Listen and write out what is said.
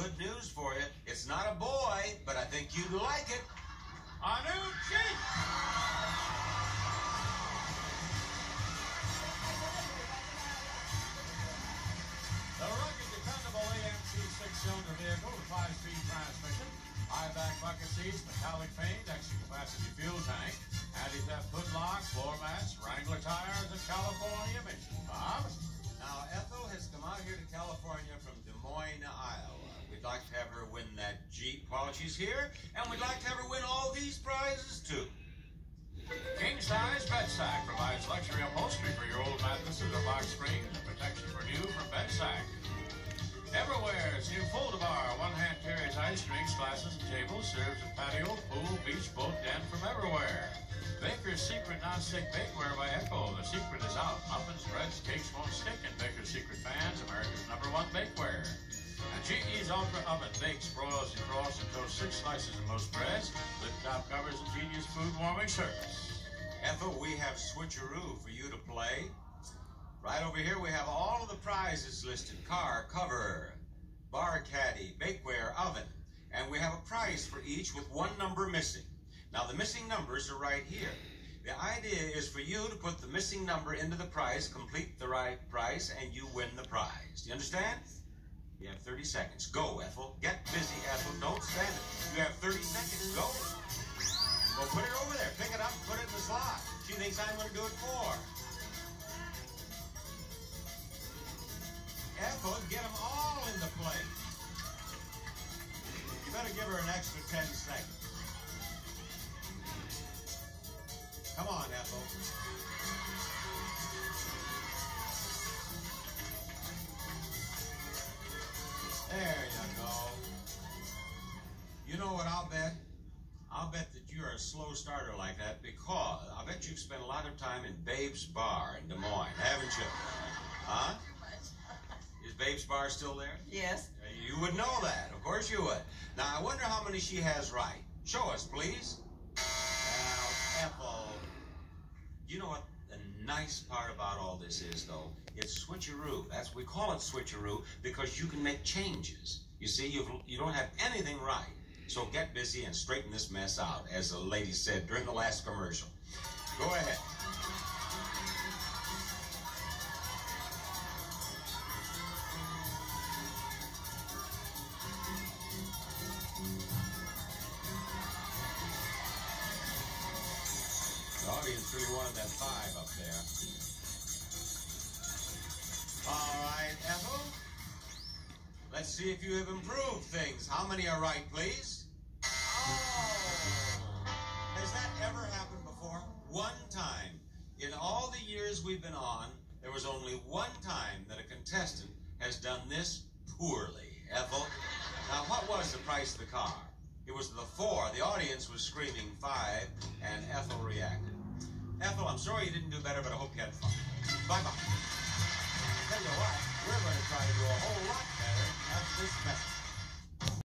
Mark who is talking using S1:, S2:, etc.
S1: good news for you. It's not a boy, but I think you'd like it.
S2: A new Jeep! The rugged, dependable AMC six-cylinder vehicle with five-speed transmission, high-back bucket seats, metallic paint, extra capacity fuel tank, anti-theft hood lock, floor mats, Wrangler tires, and California
S1: win that Jeep while she's here, and we'd like to have her win all these prizes, too.
S2: King-size bed sack provides luxury upholstery for your old mattresses or box springs and protection for new from bed sack. Everywhere's new fold-a-bar. One hand carries ice drinks, glasses, and tables. Serves a patio, pool, beach, boat, and from everywhere. Baker's Secret Non-Stick Bakeware by Ekco. The secret is out. Muffins, breads, cakes won't stick in Baker's Secret Fans, America's number. And Ultra Oven bakes, broils, defrosts, and toasts six slices of most breads. Lip top covers and genius food warming service.
S1: Ethel, we have switcheroo for you to play. Right over here, we have all of the prizes listed. Car, cover, bar caddy, bakeware, oven. And we have a prize for each with one number missing. Now, the missing numbers are right here. The idea is for you to put the missing number into the prize, complete the right price, and you win the prize. Do you understand? You have 30 seconds. Go, Ethel. Get busy, Ethel. Don't stand it. You have 30 seconds. Go. Well, put it over there. Pick it up put it in the slot. She thinks I'm going to do it for. Ethel, get them all in the place. You better give her an extra 10 seconds. Come on, Ethel. You know what I'll bet? I'll bet that you're a slow starter like that because I bet you've spent a lot of time in Babe's Bar in Des Moines, haven't you? Huh? Is Babe's Bar still there?
S3: Yes.
S1: You would know that. Of course you would. Now, I wonder how many she has right. Show us, please. Now, Ethel, you know what the nice part about all this is, though? It's switcheroo. That's we call it switcheroo because you can make changes. You see, you've, you don't have anything right. So get busy and straighten this mess out, as the lady said during the last commercial. Go ahead. The audience really wanted that five up there. All right, Ethel. Let's see if you have improved things. How many are right, please? Oh! Has that ever happened before? One time. In all the years we've been on, there was only one time that a contestant has done this poorly. Ethel. Now, what was the price of the car? It was the four. The audience was screaming five, and Ethel reacted. Ethel, I'm sorry you didn't do better, but I hope you had fun.